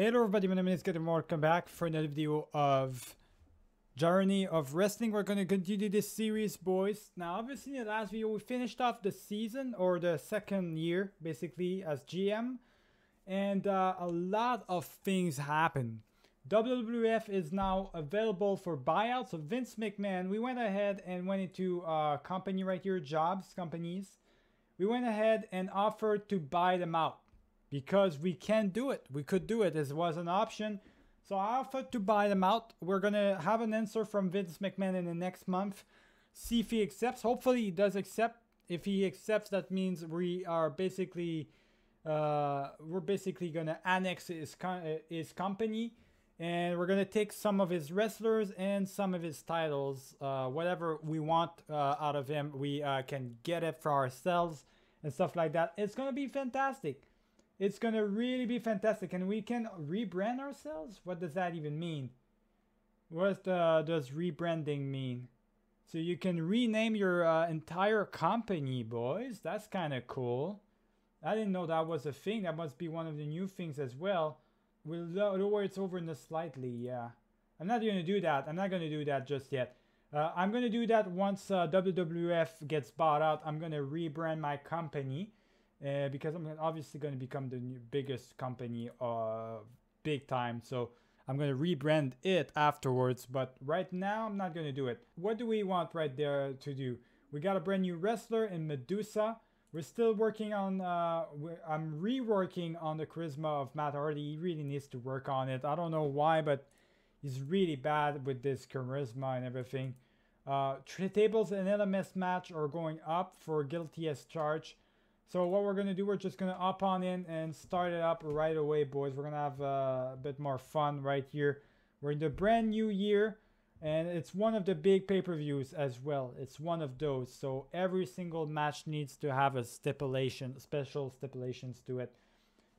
Hello everybody, my name is Getting Welcome back for another video of Journey of Wrestling. We're going to continue this series, boys. Now, obviously in the last video, we finished off the season, or the second year, basically, as GM. And uh, a lot of things happened. WWF is now available for buyouts of Vince McMahon. We went ahead and went into a company right here, jobs, companies. We went ahead and offered to buy them out because we can do it. We could do it. This was an option. So I offered to buy them out. We're going to have an answer from Vince McMahon in the next month. See if he accepts. Hopefully he does accept. If he accepts, that means we are basically uh, we're basically going to annex his, his company. And we're going to take some of his wrestlers and some of his titles. Uh, whatever we want uh, out of him, we uh, can get it for ourselves and stuff like that. It's going to be fantastic. It's gonna really be fantastic, and we can rebrand ourselves. What does that even mean? What the, does rebranding mean? So you can rename your uh, entire company, boys. That's kind of cool. I didn't know that was a thing. That must be one of the new things as well. We'll lower it over in the slightly, yeah. I'm not going to do that. I'm not going to do that just yet. Uh, I'm going to do that once uh, WWF gets bought out. I'm going to rebrand my company uh, because I'm obviously going to become the biggest company uh, big time. So I'm going to rebrand it afterwards. But right now, I'm not going to do it. What do we want right there to do? We got a brand new wrestler in Medusa. We're still working on, uh, I'm reworking on the charisma of Matt Hardy. He really needs to work on it. I don't know why, but he's really bad with this charisma and everything. Uh, tables and LMS match are going up for guilty as charged. So what we're going to do, we're just going to up on in and start it up right away, boys. We're going to have uh, a bit more fun right here. We're in the brand new year, and it's one of the big pay-per-views as well. It's one of those. So every single match needs to have a stipulation, special stipulations to it.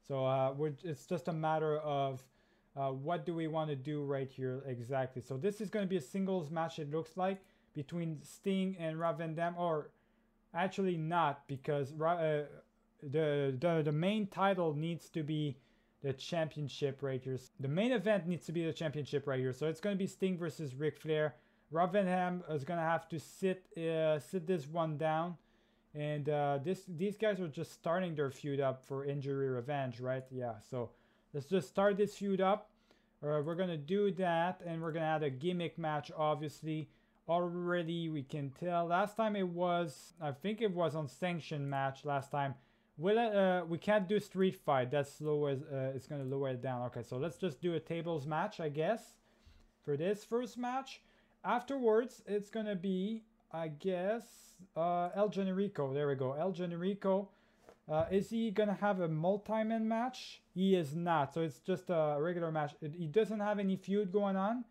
So uh, it's just a matter of uh, what do we want to do right here exactly. So this is going to be a singles match, it looks like, between Sting and Rob Van or Actually not, because uh, the, the, the main title needs to be the championship right here. The main event needs to be the championship right here. So it's going to be Sting versus Ric Flair. Rob Van is going to have to sit uh, sit this one down. And uh, this these guys are just starting their feud up for injury revenge, right? Yeah, so let's just start this feud up. Uh, we're going to do that, and we're going to add a gimmick match, obviously already we can tell. Last time it was i think it was unsanctioned match last time. Will uh, we can't do street fight. That's low as uh, it's gonna lower it down. Okay so let's just do a tables match i guess for this first match. Afterwards it's gonna be i guess uh el generico. There we go. El generico. Uh, is he gonna have a multi-man match? He is not. So it's just a regular match. It, he doesn't have any feud going on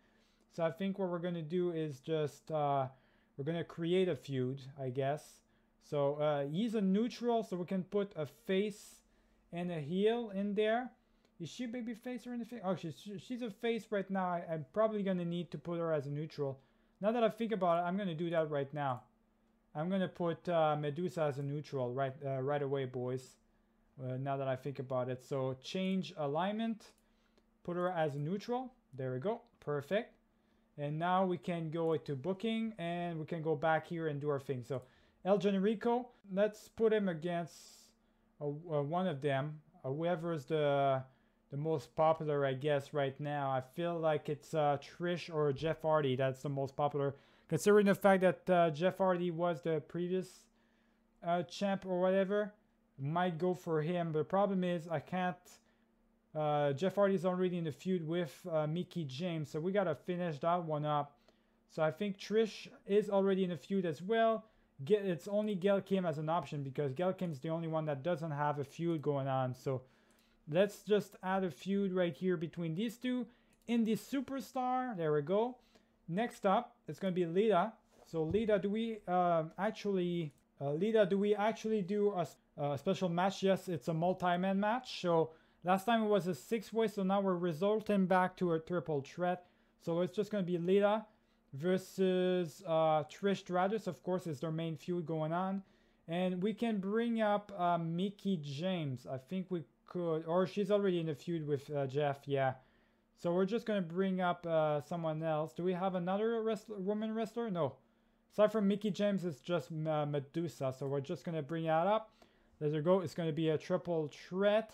so I think what we're going to do is just, uh, we're going to create a feud, I guess. So uh, he's a neutral, so we can put a face and a heel in there. Is she a baby face or anything? Oh, she's, she's a face right now. I, am probably going to need to put her as a neutral. Now that I think about it, I'm going to do that right now. I'm going to put uh, Medusa as a neutral right, uh, right away, boys. Uh, now that I think about it. So change alignment. Put her as a neutral. There we go. Perfect. And now we can go to booking and we can go back here and do our thing. So El Generico, let's put him against uh, uh, one of them. Whoever is the the most popular, I guess, right now. I feel like it's uh, Trish or Jeff Hardy that's the most popular. Considering the fact that uh, Jeff Hardy was the previous uh, champ or whatever, might go for him. But the problem is I can't uh, Jeff Hardy's already in the feud with uh, Mickie James, so we gotta finish that one up. So I think Trish is already in the feud as well. Get, it's only Gail Kim as an option because Gail Kim's the only one that doesn't have a feud going on. So let's just add a feud right here between these two. In the Superstar, there we go. Next up, it's gonna be Lita. So Lita, do we um, actually, uh, Lita, do we actually do a, a special match? Yes, it's a multi-man match. So Last time it was a six-way, so now we're resulting back to a triple threat. So it's just going to be Lita versus uh, Trish Stratus. Of course, is their main feud going on. And we can bring up uh, Mickie James. I think we could, or she's already in a feud with uh, Jeff, yeah. So we're just gonna bring up uh, someone else. Do we have another wrestler, woman wrestler? No. Aside from Mickie James, it's just uh, Medusa. So we're just gonna bring that up. There go. It's gonna be a triple threat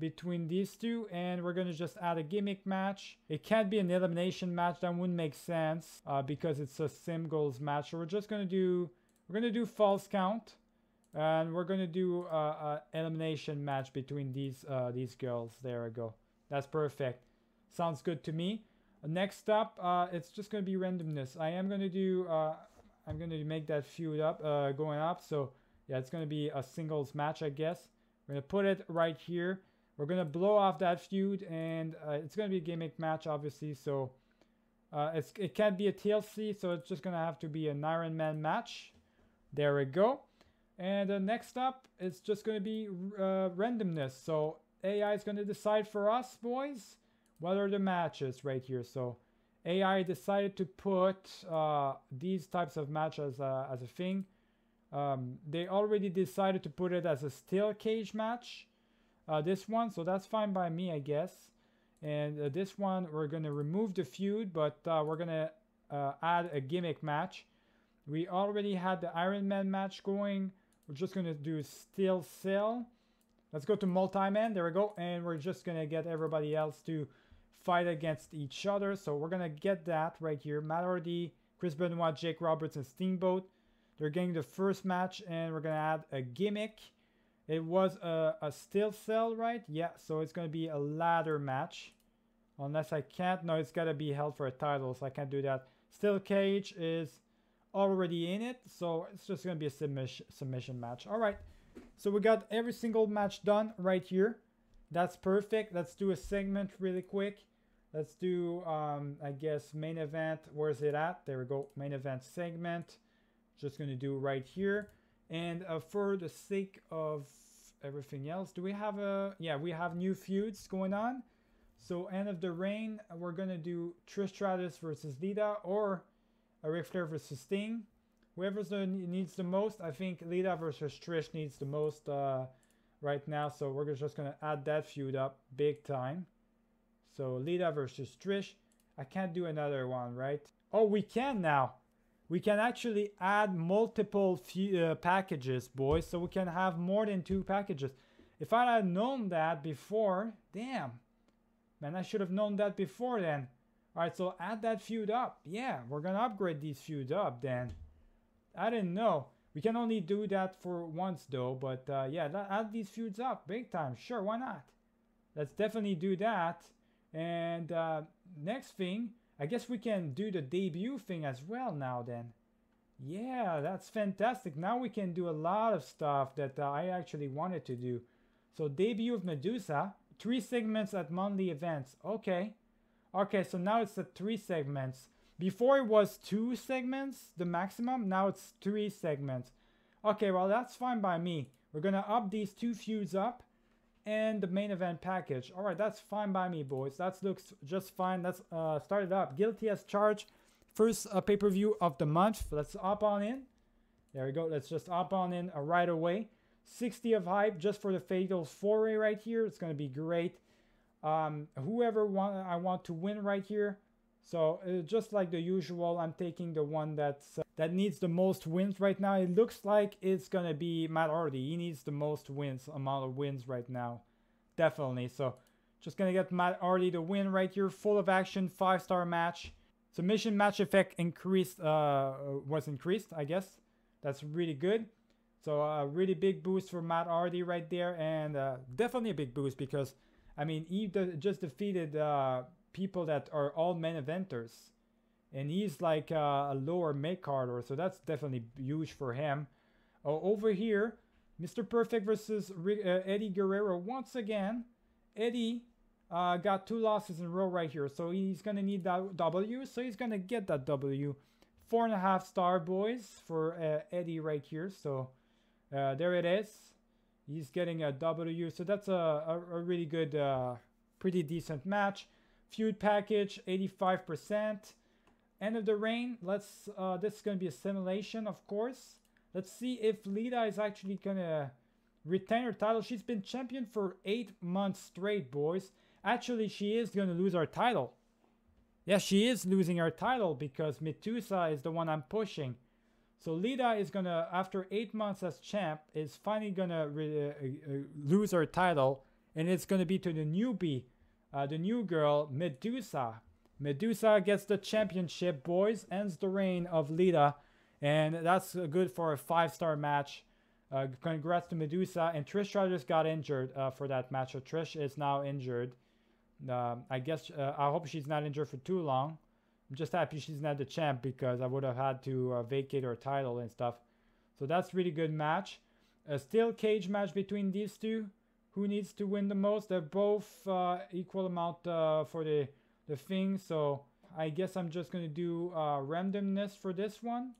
between these two and we're gonna just add a gimmick match. It can't be an elimination match that wouldn't make sense uh, because it's a singles match. So we're just gonna do we're gonna do false count and we're gonna do a, a elimination match between these uh, these girls. There we go. That's perfect. Sounds good to me. Next up uh, it's just gonna be randomness. I am gonna do uh, I'm gonna make that feud up uh, going up. So yeah it's gonna be a singles match I guess. We're gonna put it right here we're going to blow off that feud, and uh, it's going to be a gimmick match, obviously, so uh, it can't be a TLC, so it's just going to have to be an Iron Man match. There we go. And uh, next up, it's just going to be uh, randomness. So AI is going to decide for us, boys, what are the matches right here. So AI decided to put uh, these types of matches as a thing. Um, they already decided to put it as a steel cage match uh, this one. So that's fine by me, I guess. And uh, this one, we're going to remove the feud, but uh, we're going to uh, add a gimmick match. We already had the Iron Man match going. We're just going to do Steel Cell. Let's go to multi-man. There we go. And we're just going to get everybody else to fight against each other. So we're going to get that right here. Matt Hardy, Chris Benoit, Jake Roberts, and Steamboat. They're getting the first match, and we're going to add a gimmick. It was a, a steel cell, right? Yeah, so it's going to be a ladder match. Unless I can't. No, it's got to be held for a title, so I can't do that. Steel cage is already in it, so it's just going to be a submission, submission match. All right, so we got every single match done right here. That's perfect. Let's do a segment really quick. Let's do, um, I guess, main event. Where's it at? There we go. Main event segment. Just going to do right here. And uh, for the sake of everything else. Do we have a... Yeah, we have new feuds going on. So end of the Rain, we're going to do Trish Stratus versus Lita or a Ric Flair versus Sting. Whoever needs the most, I think Lita versus Trish needs the most uh, right now. So we're just going to add that feud up big time. So Lita versus Trish. I can't do another one, right? Oh, we can now we can actually add multiple uh, packages, boys. So we can have more than two packages. If I had known that before, damn. Man, I should have known that before then. Alright, so add that feud up. Yeah, we're gonna upgrade these feuds up then. I didn't know. We can only do that for once though, but uh, yeah, add these feuds up big time. Sure, why not? Let's definitely do that. And uh, next thing, I guess we can do the debut thing as well now then. Yeah, that's fantastic. Now we can do a lot of stuff that uh, I actually wanted to do. So debut of Medusa, three segments at monthly events. Okay. Okay, so now it's the three segments. Before it was two segments, the maximum. Now it's three segments. Okay, well that's fine by me. We're gonna up these two feuds up and the main event package. All right, that's fine by me, boys. That looks just fine. Let's uh, start it up. Guilty as charged. First uh, pay-per-view of the month. Let's up on in. There we go. Let's just up on in uh, right away. 60 of hype just for the Fatal 4 right here. It's going to be great. Um, whoever want, I want to win right here. So uh, just like the usual, I'm taking the one that's uh, that needs the most wins right now. It looks like it's gonna be Matt Hardy. He needs the most wins, amount of wins right now, definitely. So just gonna get Matt Hardy to win right here. Full of action, five star match. Submission match effect increased uh, was increased, I guess. That's really good. So a uh, really big boost for Matt Hardy right there, and uh, definitely a big boost because I mean he just defeated uh, people that are all main eventers. And he's like uh, a lower mid carder, so that's definitely huge for him. Uh, over here, Mr. Perfect versus uh, Eddie Guerrero once again. Eddie uh, got two losses in a row right here, so he's gonna need that W, so he's gonna get that W. Four and a half star boys for uh, Eddie right here, so uh, there it is. He's getting a W, so that's a, a, a really good, pretty decent match. Feud package, 85%. End of the Reign, let's, uh, this is going to be a simulation, of course. Let's see if Lita is actually going to retain her title. She's been champion for eight months straight, boys. Actually, she is going to lose her title. Yeah, she is losing her title because Medusa is the one I'm pushing. So Lita is going to, after eight months as champ, is finally going to uh, uh, lose her title. And it's going to be to the newbie, uh, the new girl, Medusa. Medusa gets the championship, boys. Ends the reign of Lita. And that's good for a five-star match. Uh, congrats to Medusa. And Trish Stratus got injured uh, for that match. So Trish is now injured. Uh, I guess uh, I hope she's not injured for too long. I'm just happy she's not the champ because I would have had to uh, vacate her title and stuff. So that's really good match. A steel cage match between these two. Who needs to win the most? They're both uh, equal amount uh, for the, the thing. So I guess I'm just going to do randomness for this one.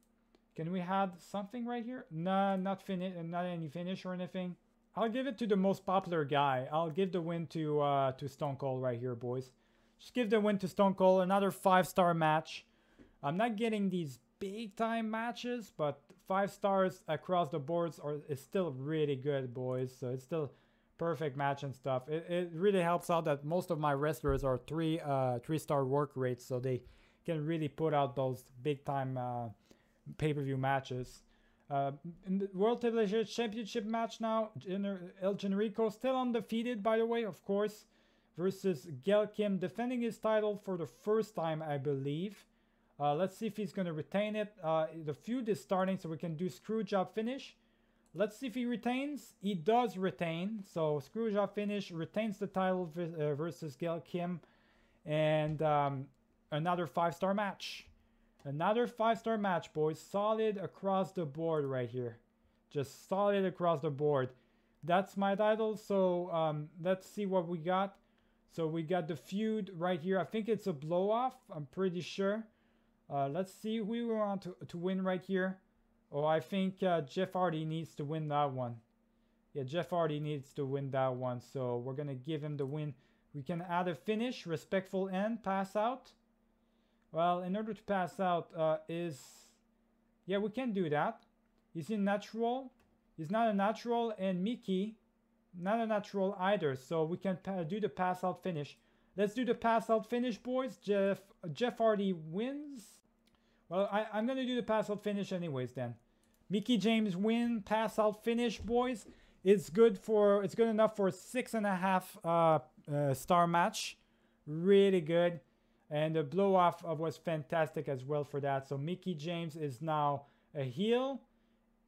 Can we have something right here? Nah, not finish, not any finish or anything. I'll give it to the most popular guy. I'll give the win to uh, to Stone Cold right here, boys. Just give the win to Stone Cold. Another five-star match. I'm not getting these big-time matches, but five stars across the boards are is still really good, boys. So it's still perfect match and stuff. It, it really helps out that most of my wrestlers are three uh, three-star work rates, so they can really put out those big-time uh, pay-per-view matches. Uh, in the World Television Championship match now, El Generico still undefeated, by the way, of course, versus Gail Kim, defending his title for the first time, I believe. Uh, let's see if he's going to retain it. Uh, the feud is starting, so we can do screw job finish. Let's see if he retains. He does retain. So Screwjob finish retains the title uh, versus Gail Kim. And um, another five-star match. Another five-star match, boys. Solid across the board right here. Just solid across the board. That's my title. So um, let's see what we got. So we got the feud right here. I think it's a blow-off. I'm pretty sure. Uh, let's see who we want to, to win right here. Oh, I think uh, Jeff Hardy needs to win that one. Yeah, Jeff Hardy needs to win that one. So we're going to give him the win. We can add a finish, respectful end, pass out. Well, in order to pass out uh, is... Yeah, we can do that. Is he natural? He's not a natural. And Mickie, not a natural either. So we can do the pass out finish. Let's do the pass out finish, boys. Jeff Jeff Hardy wins. Well, I, I'm going to do the pass out finish anyways then. Mickie James win, pass out finish, boys. It's good for, it's good enough for six and a half uh, uh, star match. Really good. And the blow off of was fantastic as well for that. So Mickie James is now a heel.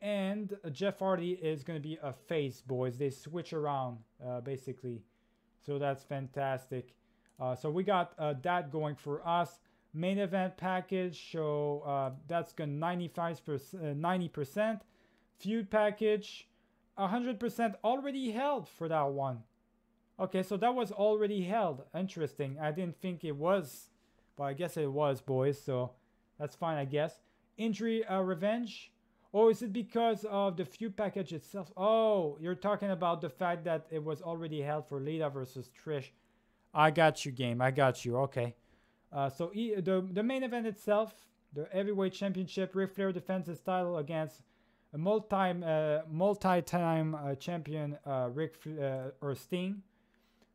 And Jeff Hardy is going to be a face, boys. They switch around, uh, basically. So that's fantastic. Uh, so we got uh, that going for us. Main event package, so uh, that's going 95%, 90%. Uh, Feud package, 100% already held for that one. Okay, so that was already held. Interesting. I didn't think it was but I guess it was, boys, so that's fine, I guess. Injury uh, Revenge. Oh, is it because of the feud package itself? Oh, you're talking about the fact that it was already held for Lita versus Trish. I got you, game. I got you. Okay. Uh, so e the, the main event itself, the Heavyweight Championship, Ric Flair defends his title against a multi, uh, multi-time uh, champion uh, Rick uh, or Sting.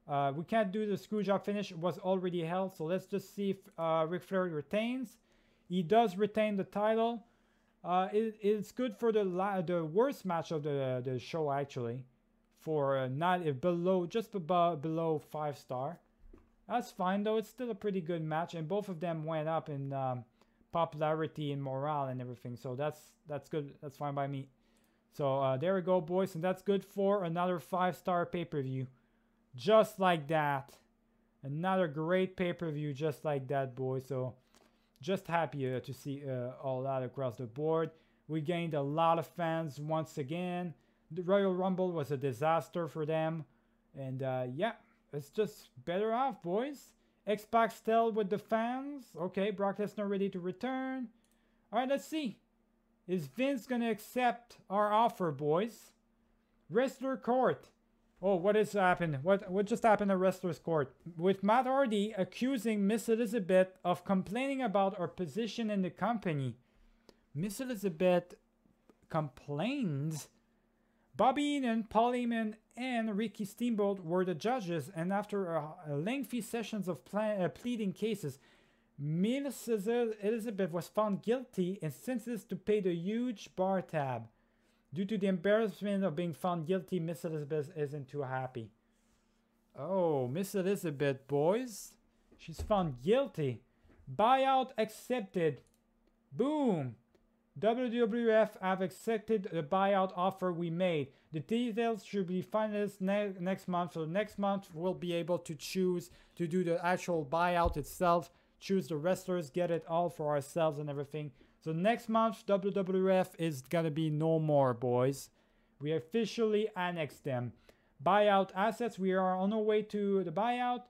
Uh, we can't do the screwjob finish. It was already held. So let's just see if uh, Ric Flair retains. He does retain the title. It, it's good for the the worst match of the the show actually, for not below just above below five star. That's fine though. It's still a pretty good match, and both of them went up in um, popularity and morale and everything. So that's that's good. That's fine by me. So uh, there we go, boys, and that's good for another five star pay per view. Just like that. Another great pay-per-view just like that, boys. So just happy uh, to see uh, all that across the board. We gained a lot of fans once again. The Royal Rumble was a disaster for them. And uh, yeah, it's just better off, boys. X-Pac still with the fans. Okay, Brock Lesnar ready to return. All right, let's see. Is Vince going to accept our offer, boys? Wrestler Court. Oh, what has happened? What what just happened at Wrestler's Court? With Matt Hardy accusing Miss Elizabeth of complaining about her position in the company. Miss Elizabeth complains, Bobby Heenan, Paul Heyman, and Ricky Steamboat were the judges, and after a, a lengthy sessions of uh, pleading cases, Miss Elizabeth was found guilty and sentenced to pay the huge bar tab. Due to the embarrassment of being found guilty, Miss Elizabeth isn't too happy. Oh, Miss Elizabeth, boys. She's found guilty. Buyout accepted. Boom. WWF have accepted the buyout offer we made. The details should be finalized ne next month. So next month we'll be able to choose to do the actual buyout itself, choose the wrestlers, get it all for ourselves and everything. So next month WWF is gonna be no more, boys. We officially annexed them. Buyout assets, we are on our way to the buyout.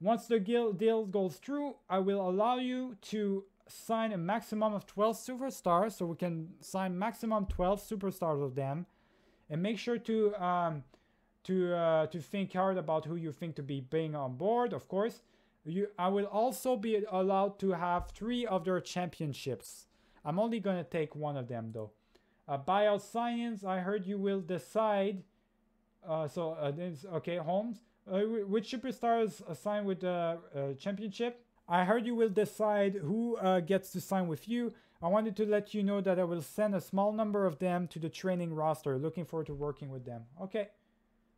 Once the deal goes through, I will allow you to sign a maximum of 12 superstars. So we can sign maximum 12 superstars of them. And make sure to um, to uh, to think hard about who you think to be being on board, of course. You, I will also be allowed to have three of their championships. I'm only going to take one of them though. Uh, sign-ins, I heard you will decide. Uh, so, uh, okay, Holmes. Uh, which superstars assigned with the uh, championship? I heard you will decide who uh, gets to sign with you. I wanted to let you know that I will send a small number of them to the training roster. Looking forward to working with them. Okay,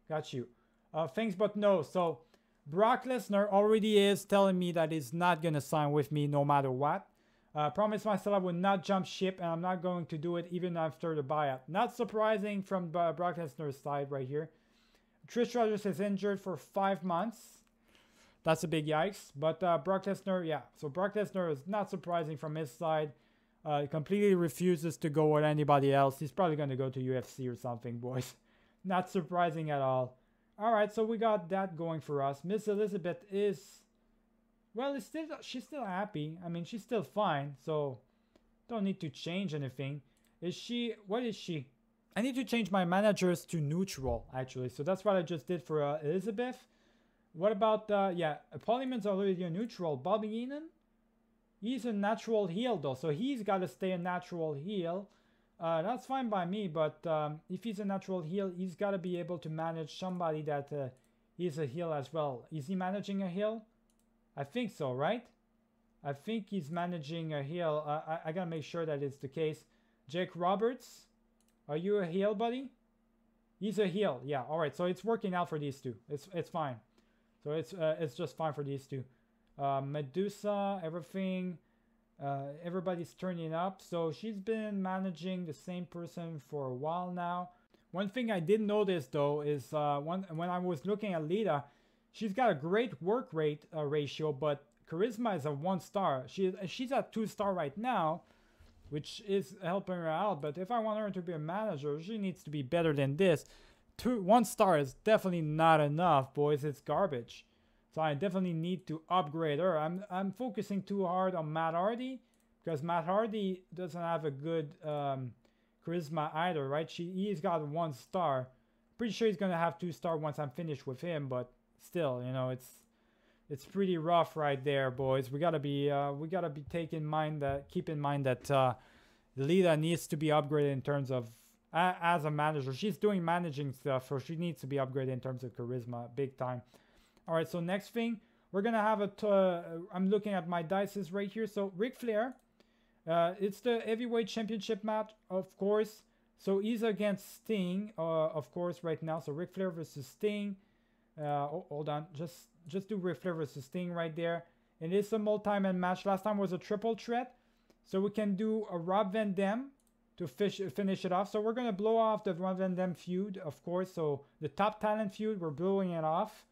got you. Uh, thanks, but no. So Brock Lesnar already is telling me that he's not going to sign with me no matter what. I uh, promised myself I would not jump ship, and I'm not going to do it even after the buyout. Not surprising from uh, Brock Lesnar's side right here. Trish Stratus is injured for five months. That's a big yikes. But uh, Brock Lesnar, yeah. So Brock Lesnar is not surprising from his side. Uh, completely refuses to go with anybody else. He's probably going to go to UFC or something, boys. Not surprising at all. All right, so we got that going for us. Miss Elizabeth is, well, it's still she's still happy. I mean, she's still fine, so don't need to change anything. Is she? What is she? I need to change my managers to neutral, actually. So that's what I just did for uh, Elizabeth. What about, uh, yeah, Paul Heyman's already a neutral. Bobby Heenan? He's a natural heel, though, so he's got to stay a natural heel. Uh, that's fine by me, but um, if he's a natural heel, he's got to be able to manage somebody that uh, is a heel as well. Is he managing a heel? I think so, right? I think he's managing a heel. Uh, I, I gotta make sure that it's the case. Jake Roberts, are you a heel, buddy? He's a heel. Yeah, all right. So it's working out for these two. It's it's fine. So it's uh, it's just fine for these two. Uh, Medusa, everything, uh, everybody's turning up. So she's been managing the same person for a while now. One thing I did notice though is uh, when, when I was looking at Lita, she's got a great work rate uh, ratio, but charisma is a one star. She, she's at two star right now, which is helping her out. But if I want her to be a manager, she needs to be better than this two one star is definitely not enough, boys. It's garbage. So I definitely need to upgrade her. I'm I'm focusing too hard on Matt Hardy because Matt Hardy doesn't have a good um, charisma either, right? She he's got one star. Pretty sure he's gonna have two star once I'm finished with him, but still, you know, it's it's pretty rough right there, boys. We gotta be uh, we gotta be taking mind that keep in mind that uh, Lita needs to be upgraded in terms of as a manager. She's doing managing stuff, so she needs to be upgraded in terms of charisma, big time. All right, so next thing, we're gonna have a. Uh, I'm looking at my dices right here. So Ric Flair, uh, it's the heavyweight championship match, of course. So he's against Sting, uh, of course, right now. So Ric Flair versus Sting. Uh, oh, hold on, just just do Ric Flair versus Sting right there. And it's a multi-man match. Last time was a triple threat. So we can do a Rob Van Dam to fish, finish it off. So we're going to blow off the Van Dam feud, of course. So the top talent feud, we're blowing it off.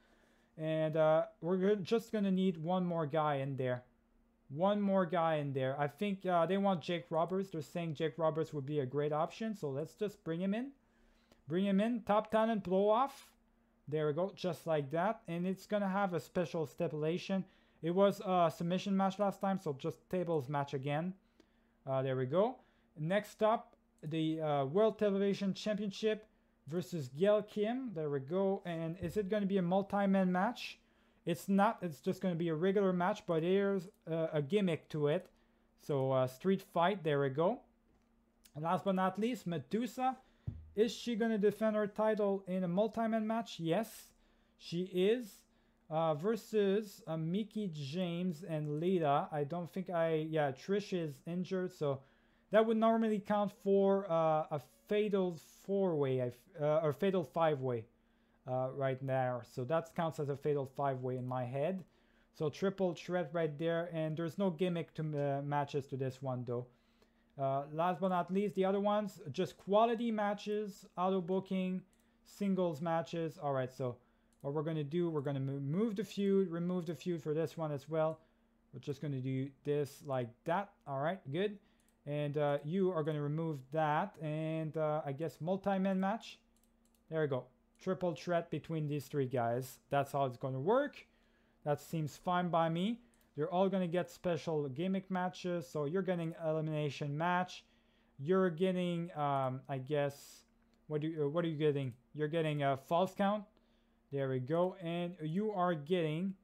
And uh, we're just going to need one more guy in there. One more guy in there. I think uh, they want Jake Roberts. They're saying Jake Roberts would be a great option. So let's just bring him in. Bring him in. Top talent blow off. There we go. Just like that. And it's going to have a special stipulation. It was a submission match last time. So just tables match again. Uh, there we go. Next up, the uh, World Television Championship versus Gail Kim. There we go. And is it going to be a multi-man match? It's not. It's just going to be a regular match, but there's uh, a gimmick to it. So uh, street fight. There we go. And last but not least, Medusa Is she going to defend her title in a multi-man match? Yes, she is. Uh, versus uh, Mickie James and Lita. I don't think I... Yeah, Trish is injured, so that would normally count for uh, a fatal four-way, uh, or fatal five-way uh, right there. So that counts as a fatal five-way in my head. So triple threat right there, and there's no gimmick to uh, matches to this one though. Uh, last but not least, the other ones, just quality matches, auto booking, singles matches. All right, so what we're going to do, we're going to move the feud, remove the feud for this one as well. We're just going to do this like that. All right, good. And uh, you are going to remove that. And uh, I guess multi-man match. There we go. Triple threat between these three guys. That's how it's going to work. That seems fine by me. They're all going to get special gimmick matches. So you're getting elimination match. You're getting, um, I guess, what, do you, what are you getting? You're getting a false count. There we go. And you are getting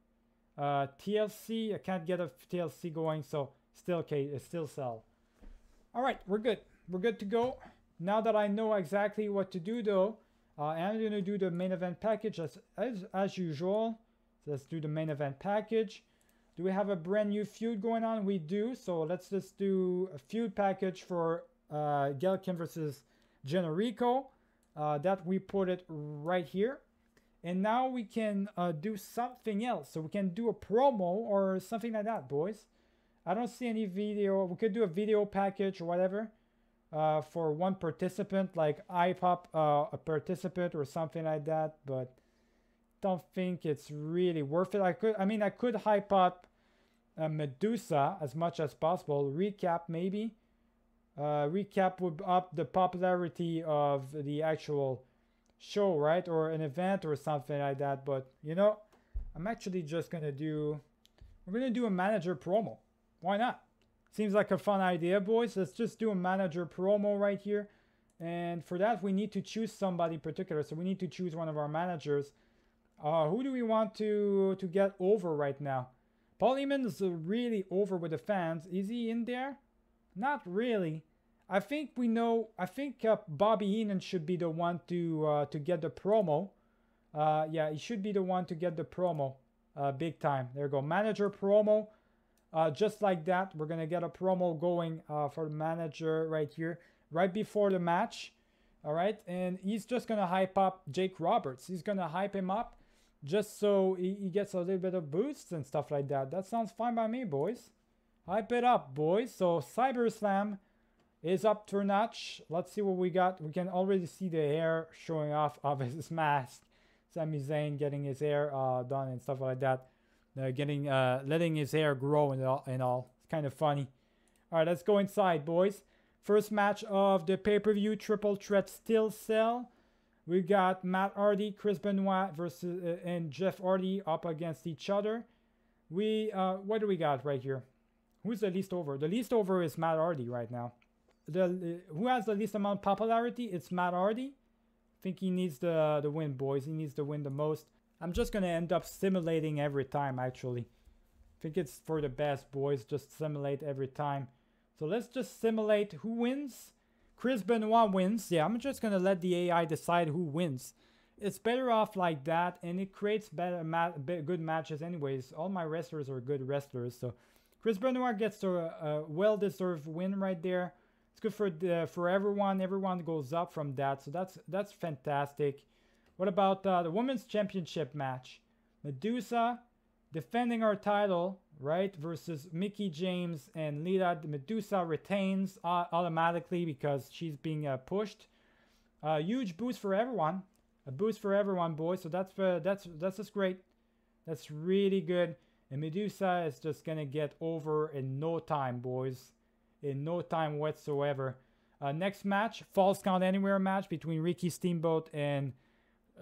uh, TLC. I can't get a TLC going, so still okay, uh, Steel Cell. All right, we're good. We're good to go. Now that I know exactly what to do, though, uh, I'm going to do the main event package as, as, as usual. So let's do the main event package. Do we have a brand new feud going on? We do. So let's just do a feud package for uh, versus Generico. Uh, that we put it right here. And now we can uh, do something else. So we can do a promo or something like that, boys. I don't see any video. We could do a video package or whatever uh, for one participant, like iPop uh, a participant or something like that. But don't think it's really worth it. I could, I mean, I could hype up uh, Medusa as much as possible. Recap maybe. Uh, recap would up the popularity of the actual show, right? Or an event or something like that. But, you know, I'm actually just to do... We're to do a manager promo. Why not? Seems like a fun idea, boys. Let's just do a manager promo right here. And for that, we need to choose somebody particular. So we need to choose one of our managers. Uh, who do we want to, to get over right now? Paul Heyman is really over with the fans. Is he in there? Not really. I think we know. I think uh, Bobby Heenan should be the one to uh, to get the promo. Uh, yeah, he should be the one to get the promo. Uh, big time. There you go. Manager promo. Uh, just like that, we're gonna get a promo going uh, for the manager right here, right before the match. All right, and he's just gonna hype up Jake Roberts. He's gonna hype him up just so he, he gets a little bit of boosts and stuff like that. That sounds fine by me, boys. Hype it up, boys. So Cyber Slam is up to a notch. Let's see what we got. We can already see the hair showing off of his mask. Sami Zayn getting his hair uh, done and stuff like that. Getting, uh, letting his hair grow and all, and all. It's kind of funny. All right, let's go inside, boys. First match of the pay-per-view Triple Threat Steel Cell. We got Matt Hardy, Chris Benoit versus uh, and Jeff Hardy up against each other. We uh, what do we got right here? Who's the least over? The least over is Matt Hardy right now. The uh, who has the least amount of popularity? It's Matt Hardy. I think he needs the the win, boys. He needs to win the most. I'm just gonna end up simulating every time. Actually, I think it's for the best, boys. Just simulate every time. So let's just simulate who wins Chris Benoit wins. Yeah, I'm just gonna let the AI decide who wins. It's better off like that, and it creates better ma good matches anyways. All my wrestlers are good wrestlers, so Chris Benoit gets a, a well-deserved win right there. It's good for the, for everyone. Everyone goes up from that, so that's that's fantastic. What about uh, the women's championship match? Medusa defending our title right? Versus Mickie James and Lita. Medusa retains uh, automatically because she's being uh, pushed. Uh, huge boost for everyone. A boost for everyone, boys. So that's uh, that's that's just great. That's really good. And Medusa is just gonna get over in no time, boys. In no time whatsoever. Uh, next match, False Count Anywhere match between Ricky Steamboat and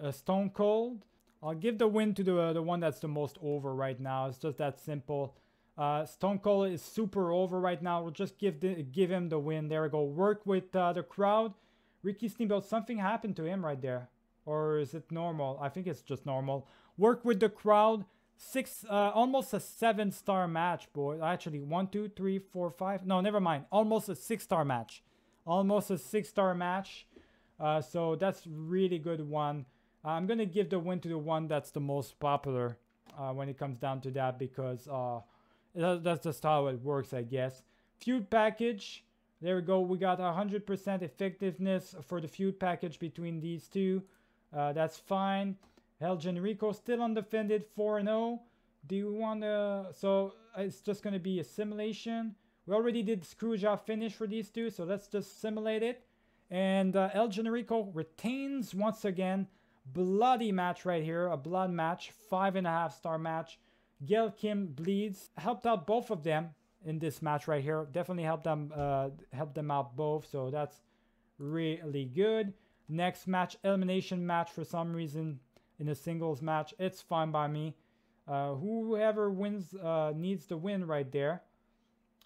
uh, Stone Cold. I'll give the win to the, uh, the one that's the most over right now. It's just that simple. Uh, Stone Cold is super over right now. We'll just give the, give him the win. There we go. Work with uh, the crowd. Ricky Steamboat, something happened to him right there. Or is it normal? I think it's just normal. Work with the crowd. Six, uh, almost a seven star match, boy. Actually, one, two, three, four, five. No, never mind. Almost a six star match. Almost a six star match. Uh, so that's really good one. I'm gonna give the win to the one that's the most popular uh, when it comes down to that because uh, that's just how it works, I guess. Feud package. There we go. We got 100% effectiveness for the feud package between these two. Uh, that's fine. El Generico still undefended 4-0. Do you want to... So it's just going to be a simulation. We already did Screwjob finish for these two, so let's just simulate it. And uh, El Generico retains once again. Bloody match right here, a blood match, five and a half star match. Gail Kim bleeds, helped out both of them in this match right here. Definitely helped them, uh, helped them out both, so that's really good. Next match, elimination match for some reason in a singles match. It's fine by me. Uh, whoever wins uh, needs to win right there.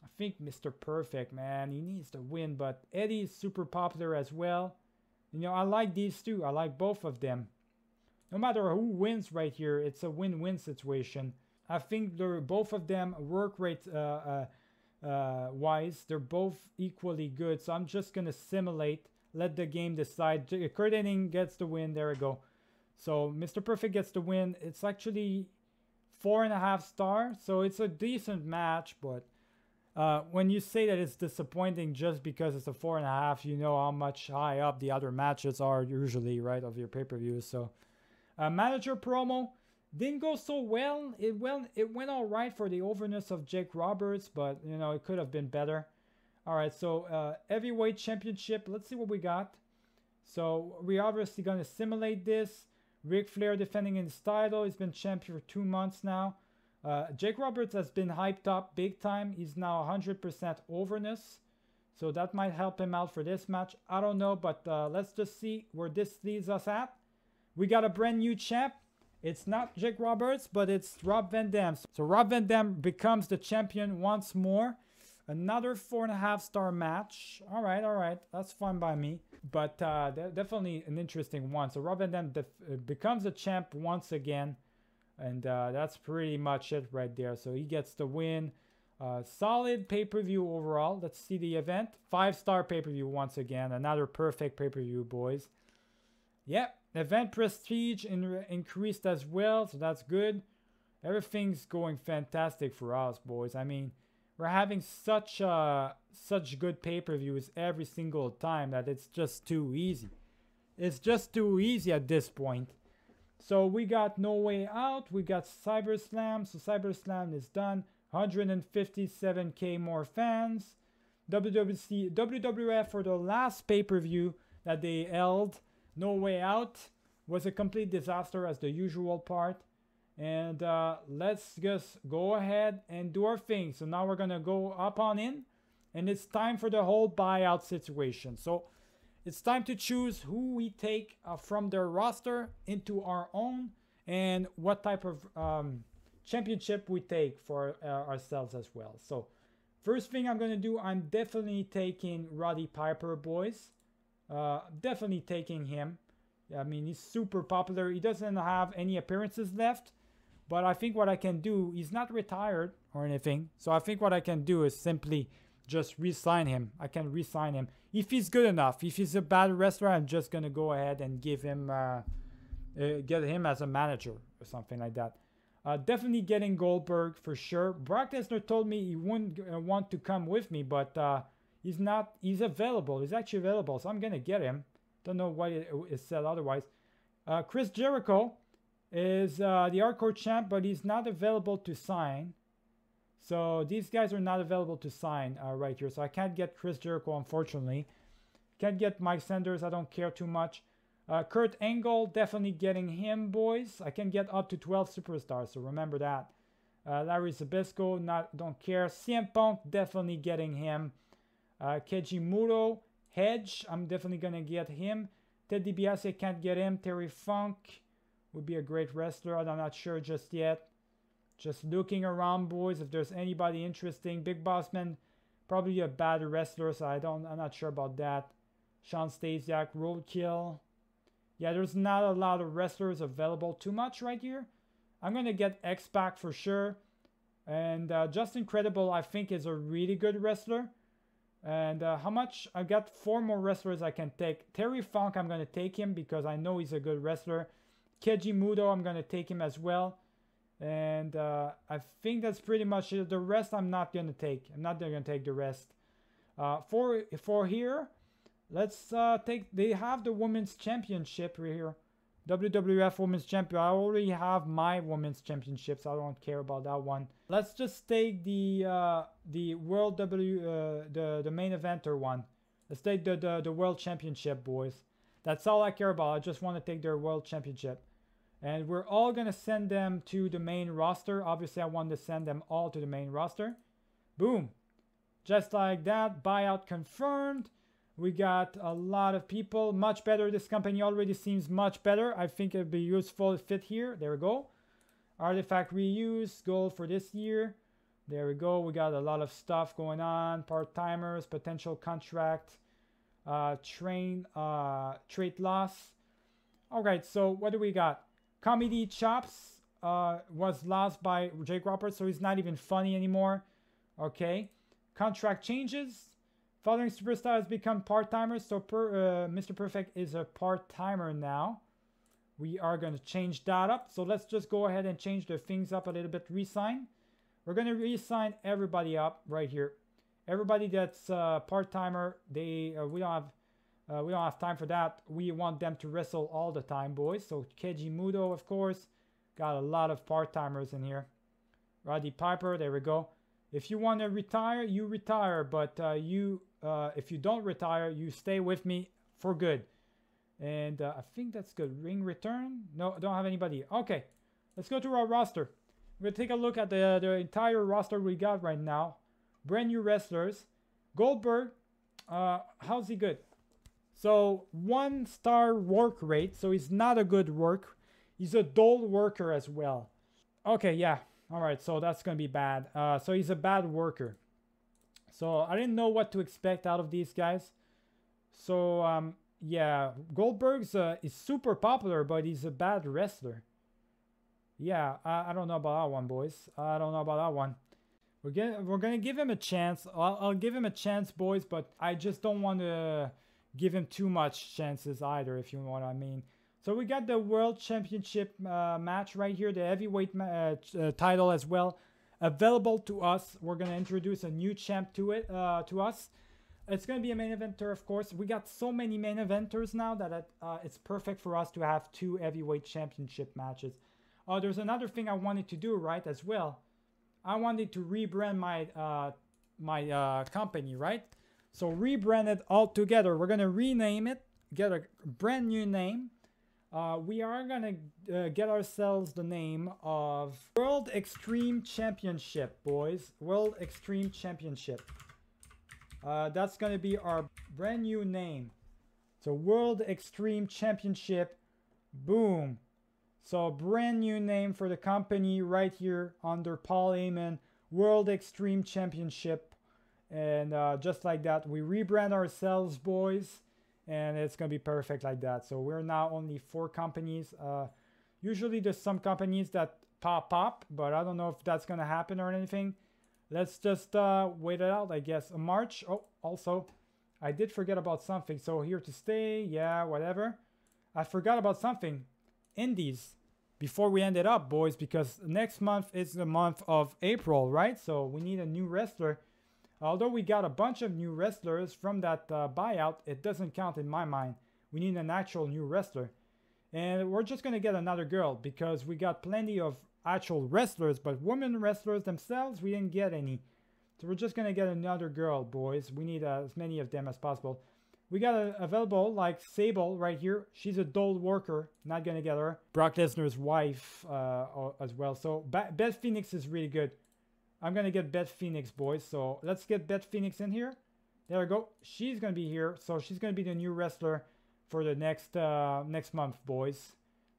I think Mr. Perfect, man, he needs to win, but Eddie is super popular as well. You know, I like these two. I like both of them. No matter who wins right here, it's a win-win situation. I think they're both of them work rate uh, uh, uh, wise, they're both equally good. So I'm just gonna simulate, let the game decide. Curt Hennig gets the win. There we go. So Mr. Perfect gets the win. It's actually four and a half star, so it's a decent match, but uh, when you say that it's disappointing just because it's a four and a half, you know how much high up the other matches are usually, right, of your pay-per-views. So, uh, manager promo didn't go so well. It went it went all right for the overness of Jake Roberts, but you know it could have been better. All right, so uh, heavyweight championship. Let's see what we got. So we're obviously gonna simulate this. Ric Flair defending his title. He's been champion for two months now. Uh, Jake Roberts has been hyped up big time. He's now 100% overness. So that might help him out for this match. I don't know, but uh, let's just see where this leads us at. We got a brand new champ. It's not Jake Roberts, but it's Rob Van Dam. So Rob Van Dam becomes the champion once more. Another four and a half star match. All right, all right. That's fine by me. But uh, definitely an interesting one. So Rob Van Dam becomes a champ once again. And uh, that's pretty much it right there. So he gets the win. Uh, solid pay-per-view overall. Let's see the event. Five-star pay-per-view once again. Another perfect pay-per-view, boys. Yep, event prestige in increased as well, so that's good. Everything's going fantastic for us, boys. I mean, we're having such uh, such good pay-per-views every single time that it's just too easy. It's just too easy at this point. So we got No Way Out, we got CyberSlam, so CyberSlam is done. 157k more fans. WWC, WWF for the last pay-per-view that they held, No Way Out, was a complete disaster as the usual part. And uh, let's just go ahead and do our thing. So now we're gonna go up on in and it's time for the whole buyout situation. So it's time to choose who we take uh, from their roster into our own and what type of um, championship we take for uh, ourselves as well. So first thing I'm going to do, I'm definitely taking Roddy Piper, boys. Uh, definitely taking him. I mean, he's super popular. He doesn't have any appearances left. But I think what I can do, he's not retired or anything. So I think what I can do is simply just re-sign him. I can re-sign him if he's good enough. If he's a bad wrestler, I'm just gonna go ahead and give him, uh, uh, get him as a manager or something like that. Uh, definitely getting Goldberg for sure. Brock Lesnar told me he wouldn't uh, want to come with me, but uh, he's not. He's available. He's actually available, so I'm gonna get him. Don't know why it is said otherwise. Uh, Chris Jericho is the hardcore champ, but he's not available to sign. So these guys are not available to sign uh, right here. So I can't get Chris Jericho, unfortunately. Can't get Mike Sanders. I don't care too much. Uh, Kurt Angle, definitely getting him, boys. I can get up to 12 superstars, so remember that. Uh, Larry Zbyszko, not don't care. CM Punk, definitely getting him. Uh, Keiji Muto, Edge, I'm definitely gonna get him. Ted DiBiase, can't get him. Terry Funk would be a great wrestler. I'm not sure just yet. Just looking around, boys, if there's anybody interesting. Big Boss Man, probably a bad wrestler, so I don't, I'm not sure about that. Sean Stasiak, Roadkill. Yeah, there's not a lot of wrestlers available too much right here. I'm going to get X-Pac for sure. And uh, Justin Credible, I think, is a really good wrestler. And uh, how much? I've got four more wrestlers I can take. Terry Funk, I'm going to take him because I know he's a good wrestler. Keiji Muto, I'm going to take him as well. And uh, I think that's pretty much it. The rest I'm not going to take. I'm not going to take the rest. Uh, for, for here, let's uh, take... They have the Women's Championship right here. WWF Women's Champion. I already have my Women's Championships. I don't care about that one. Let's just take the uh, the World W uh, the the main eventer one. Let's take the, the the World Championship, boys. That's all I care about. I just want to take their World Championship. And we're all going to send them to the main roster. Obviously, I want to send them all to the main roster. Boom. Just like that, buyout confirmed. We got a lot of people. Much better. This company already seems much better. I think it'd be useful to fit here. There we go. Artifact reuse, goal for this year. There we go. We got a lot of stuff going on. Part-timers, potential contract, uh, train, uh, trait loss. All right, so what do we got? Comedy Chops uh, was lost by Jake Roberts, so he's not even funny anymore. Okay. Contract changes. Following Superstar has become part-timers, so per, uh, Mr. Perfect is a part-timer now. We are going to change that up. So let's just go ahead and change the things up a little bit. Resign. We're going to resign everybody up right here. Everybody that's uh, part-timer, they uh, we don't have uh, we don't have time for that. We want them to wrestle all the time, boys. So Keiji Muto, of course. Got a lot of part-timers in here. Roddy Piper, there we go. If you want to retire, you retire. But uh, you, uh, if you don't retire, you stay with me for good. And uh, I think that's good. Ring return? No, don't have anybody. Okay, let's go to our roster. We're to take a look at the, the entire roster we got right now. Brand new wrestlers. Goldberg, uh, how's he good? So one star work rate. So he's not a good work. He's a dull worker as well. Okay, yeah. All right, so that's going to be bad. Uh, so he's a bad worker. So I didn't know what to expect out of these guys. So, um, yeah, Goldberg's uh, is super popular, but he's a bad wrestler. Yeah, I, I don't know about that one, boys. I don't know about that one. We're gonna we're gonna give him a chance. I'll, I'll give him a chance, boys, but I just don't want to give him too much chances either, if you know what I mean. So we got the World Championship uh, match right here, the heavyweight uh, uh, title as well, available to us. We're gonna introduce a new champ to it, uh, to us. It's gonna be a main eventer, of course. We got so many main eventers now that it, uh, it's perfect for us to have two heavyweight championship matches. Oh, there's another thing I wanted to do, right, as well. I wanted to rebrand my my company, right? So rebrand it all together. We're going to rename it, get a brand new name. Uh, we are going to uh, get ourselves the name of World Extreme Championship, boys. World Extreme Championship. Uh, that's going to be our brand new name. So World Extreme Championship. Boom. So brand new name for the company right here under Paul Heyman. World Extreme Championship. And uh, just like that, we rebrand ourselves, boys. And it's going to be perfect like that. So we're now only four companies. Uh, usually there's some companies that pop up, but I don't know if that's going to happen or anything. Let's just uh, wait it out, I guess. March, oh, also, I did forget about something. So here to stay, yeah, whatever. I forgot about something. Indies. Before we end it up, boys, because next month is the month of April, right? So we need a new wrestler Although we got a bunch of new wrestlers from that uh, buyout, it doesn't count in my mind. We need an actual new wrestler. And we're just going to get another girl because we got plenty of actual wrestlers, but women wrestlers themselves, we didn't get any. So we're just going to get another girl, boys. We need uh, as many of them as possible. We got a, available like Sable right here. She's a dull worker. Not going to get her. Brock Lesnar's wife uh, as well. So Beth Phoenix is really good. I'm going to get Beth Phoenix, boys. So let's get Beth Phoenix in here. There we go. She's going to be here. So she's going to be the new wrestler for the next uh, next month, boys.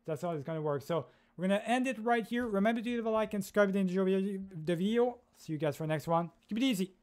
That's how it's going to work. So we're going to end it right here. Remember to leave a like and subscribe if you enjoyed the video. See you guys for the next one. Keep it easy.